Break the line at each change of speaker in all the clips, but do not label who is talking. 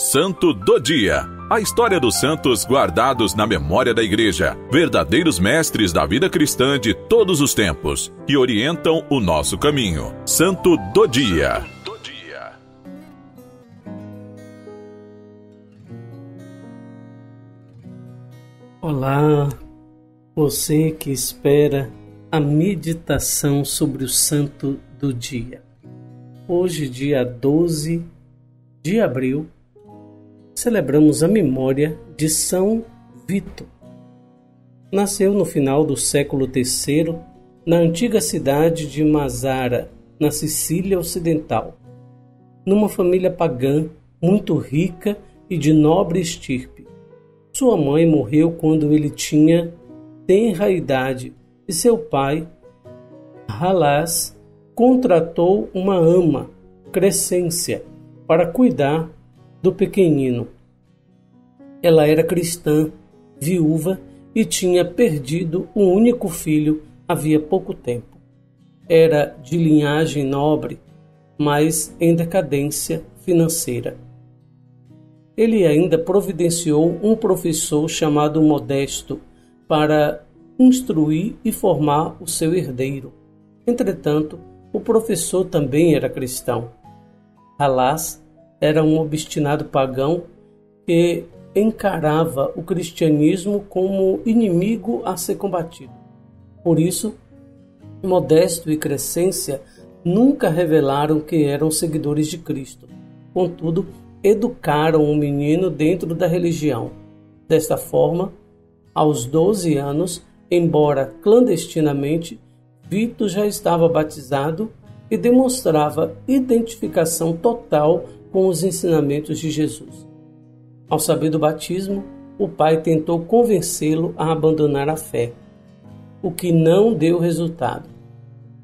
Santo do Dia. A história dos santos guardados na memória da Igreja, verdadeiros mestres da vida cristã de todos os tempos, que orientam o nosso caminho. Santo do Dia.
Olá, você que espera a meditação sobre o Santo do Dia. Hoje, dia 12 de abril, celebramos a memória de São Vito. Nasceu no final do século III na antiga cidade de Mazara, na Sicília Ocidental, numa família pagã muito rica e de nobre estirpe. Sua mãe morreu quando ele tinha tenra idade e seu pai, Halas, contratou uma ama, Crescência, para cuidar do pequenino. Ela era cristã, viúva e tinha perdido um único filho havia pouco tempo. Era de linhagem nobre, mas em decadência financeira. Ele ainda providenciou um professor chamado Modesto para instruir e formar o seu herdeiro. Entretanto, o professor também era cristão. Alas era um obstinado pagão que encarava o cristianismo como inimigo a ser combatido. Por isso, Modesto e Crescência nunca revelaram que eram seguidores de Cristo. Contudo, educaram o menino dentro da religião. Desta forma, aos 12 anos, embora clandestinamente, Vito já estava batizado e demonstrava identificação total com os ensinamentos de Jesus. Ao saber do batismo, o pai tentou convencê-lo a abandonar a fé, o que não deu resultado.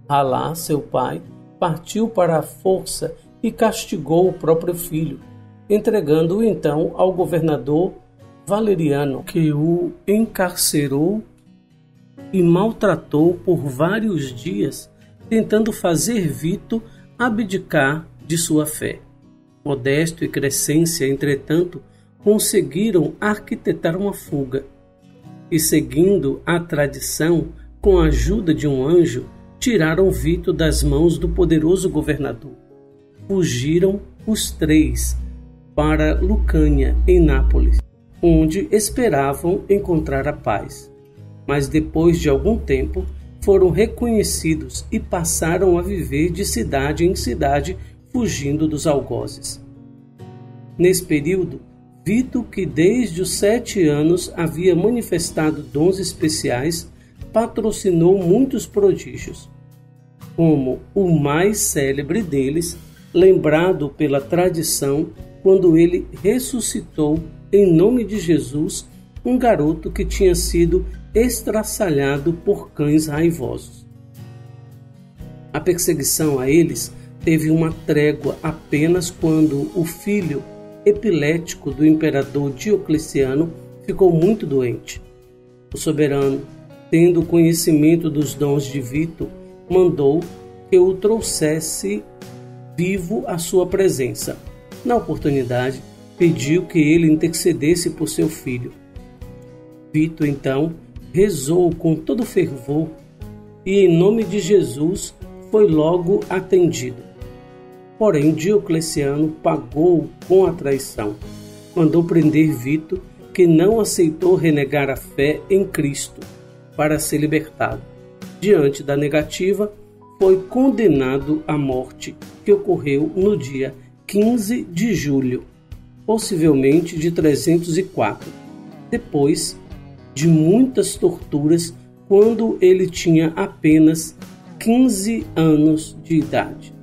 Alá, seu pai, partiu para a força e castigou o próprio filho, entregando-o então ao governador Valeriano, que o encarcerou e maltratou por vários dias, tentando fazer Vito abdicar de sua fé. Modesto e Crescência, entretanto, conseguiram arquitetar uma fuga e, seguindo a tradição, com a ajuda de um anjo, tiraram Vito das mãos do poderoso governador. Fugiram os três para Lucânia, em Nápoles, onde esperavam encontrar a paz. Mas depois de algum tempo, foram reconhecidos e passaram a viver de cidade em cidade, fugindo dos algozes. Nesse período, Vito, que desde os sete anos havia manifestado dons especiais, patrocinou muitos prodígios. Como o mais célebre deles, lembrado pela tradição, quando ele ressuscitou em nome de Jesus um garoto que tinha sido estraçalhado por cães raivosos. A perseguição a eles teve uma trégua apenas quando o filho epilético do imperador Diocleciano ficou muito doente. O soberano, tendo conhecimento dos dons de Vito, mandou que o trouxesse vivo à sua presença. Na oportunidade, pediu que ele intercedesse por seu filho. Vito então rezou com todo fervor e, em nome de Jesus, foi logo atendido. Porém, Diocleciano pagou com a traição. Mandou prender Vito, que não aceitou renegar a fé em Cristo para ser libertado. Diante da negativa, foi condenado à morte, que ocorreu no dia 15 de julho, possivelmente de 304, depois de muitas torturas, quando ele tinha apenas 15 anos de idade.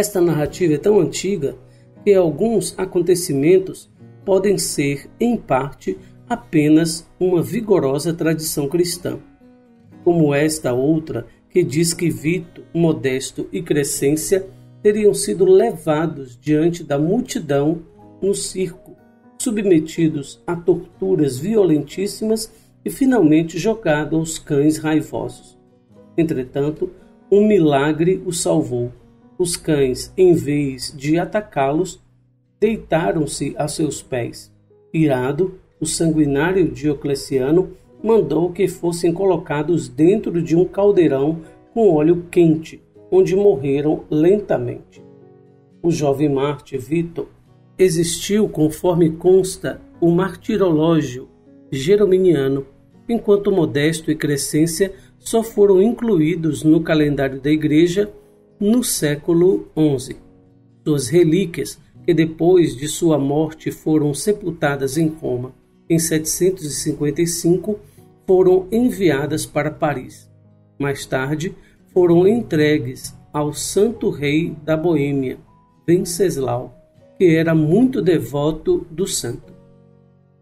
Esta narrativa é tão antiga que alguns acontecimentos podem ser, em parte, apenas uma vigorosa tradição cristã, como esta outra que diz que Vito, Modesto e Crescência teriam sido levados diante da multidão no circo, submetidos a torturas violentíssimas e finalmente jogados aos cães raivosos. Entretanto, um milagre os salvou os cães, em vez de atacá-los, deitaram-se a seus pés. Irado, o sanguinário Diocleciano mandou que fossem colocados dentro de um caldeirão com óleo quente, onde morreram lentamente. O jovem Marte Vitor existiu conforme consta o martirológio gerominiano, enquanto Modesto e Crescência só foram incluídos no calendário da Igreja no século XI. Suas relíquias, que depois de sua morte foram sepultadas em Roma em 755, foram enviadas para Paris. Mais tarde, foram entregues ao santo rei da Boêmia, Venceslau, que era muito devoto do santo.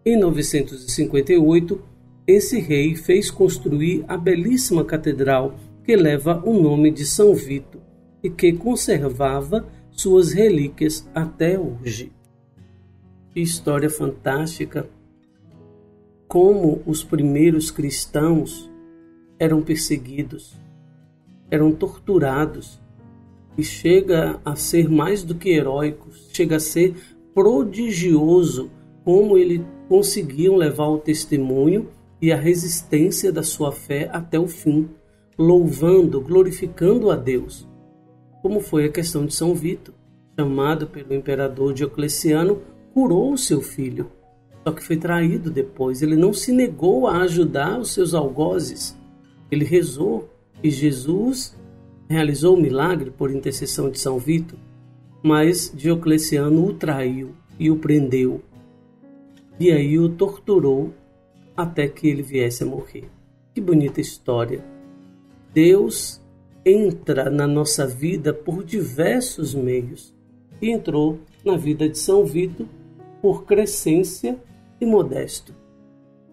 Em 958, esse rei fez construir a belíssima catedral que leva o nome de São Vito e que conservava suas relíquias até hoje. História fantástica! Como os primeiros cristãos eram perseguidos, eram torturados, e chega a ser mais do que heróico, chega a ser prodigioso como eles conseguiam levar o testemunho e a resistência da sua fé até o fim, louvando, glorificando a Deus. Como foi a questão de São Vito, chamado pelo imperador Diocleciano, curou o seu filho, só que foi traído depois. Ele não se negou a ajudar os seus algozes. Ele rezou e Jesus realizou o milagre por intercessão de São Vito, mas Diocleciano o traiu e o prendeu. E aí o torturou até que ele viesse a morrer. Que bonita história. Deus entra na nossa vida por diversos meios e entrou na vida de São Vito por Crescência e Modesto,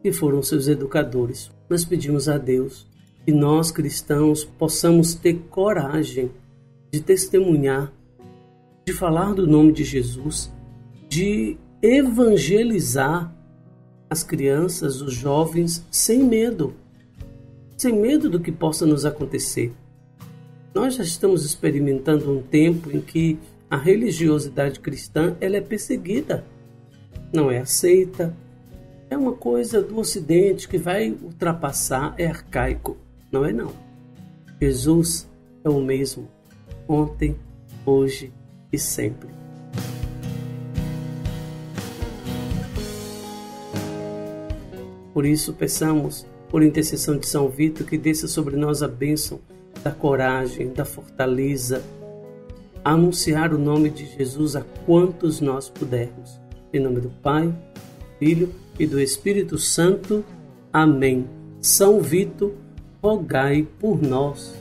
que foram seus educadores. Nós pedimos a Deus que nós cristãos possamos ter coragem de testemunhar, de falar do nome de Jesus, de evangelizar as crianças, os jovens, sem medo, sem medo do que possa nos acontecer. Nós já estamos experimentando um tempo em que a religiosidade cristã ela é perseguida, não é aceita, é uma coisa do Ocidente que vai ultrapassar, é arcaico. Não é não. Jesus é o mesmo ontem, hoje e sempre. Por isso, peçamos, por intercessão de São Vito, que desça sobre nós a bênção da coragem, da fortaleza, a anunciar o nome de Jesus a quantos nós pudermos. Em nome do Pai, Filho e do Espírito Santo. Amém. São Vito, rogai por nós.